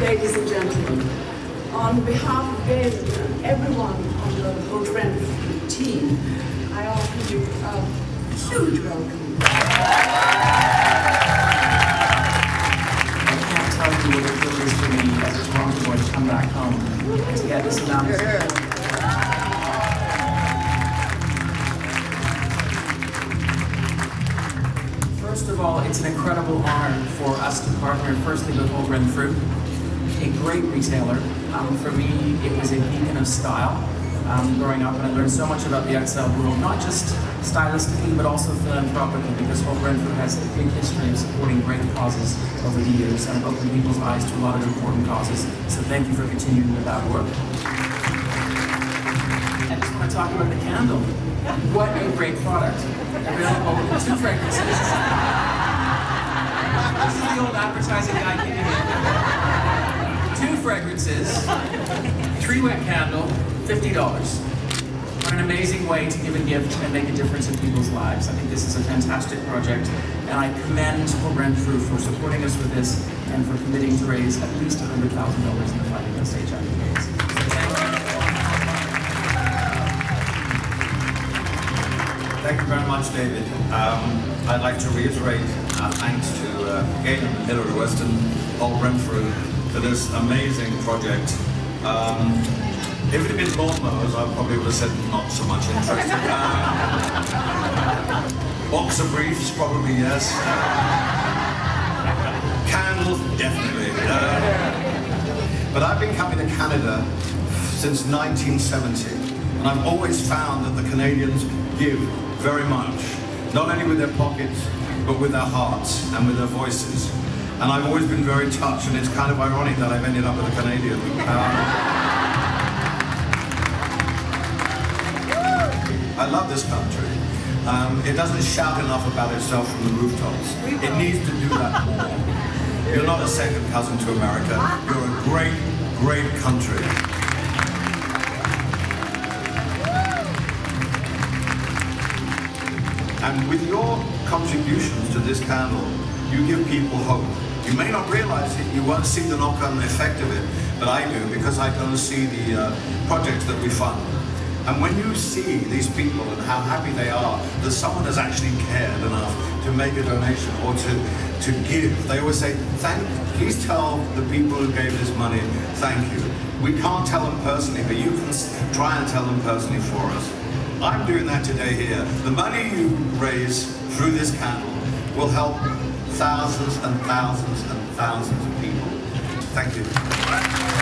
ladies and gentlemen, on behalf of and everyone on the Renfrew team, I offer you a huge welcome. I can't tell you what it me as a boy to come back home to get this. First of all, it's an incredible honor for us to partner firstly with Holt Renfrew, great retailer. Um, for me, it was a beacon of style um, growing up, and I learned so much about the outside world, not just stylistically, but also philanthropically, because Holt Renfrew has a big history of supporting great causes over the years and opened people's eyes to a lot of important causes. So thank you for continuing with that work. I just want to talk about the candle. What a great product. Available with two fragrances. This is the old advertising guy three wick candle, $50. What an amazing way to give a gift and make a difference in people's lives. I think this is a fantastic project, and I commend Holt Renfrew for supporting us with this and for committing to raise at least $100,000 in the fight against HIV. Thank you. Very much, David. Um, I'd like to reiterate our thanks to uh, Galen Hilary Weston, Holt Renfrew, for this amazing project. Um, if it had been lawnmowers, I probably would have said not so much interest. Uh, boxer briefs, probably yes. Candles, definitely. But I've been coming to Canada since 1970, and I've always found that the Canadians give very much, not only with their pockets, but with their hearts and with their voices. And I've always been very touched, and it's kind of ironic that I've ended up with a Canadian. Um, I love this country. Um, it doesn't shout enough about itself from the rooftops. It needs to do that more. You're not a second cousin to America. You're a great, great country. And with your contributions to this candle, you give people hope. You may not realize it, you won't see the knock-on effect of it, but I do because I go and see the uh, projects that we fund. And when you see these people and how happy they are that someone has actually cared enough to make a donation or to, to give, they always say, thank, please tell the people who gave this money, thank you. We can't tell them personally, but you can try and tell them personally for us. I'm doing that today here. The money you raise through this candle will help thousands and thousands and thousands of people. Thank you.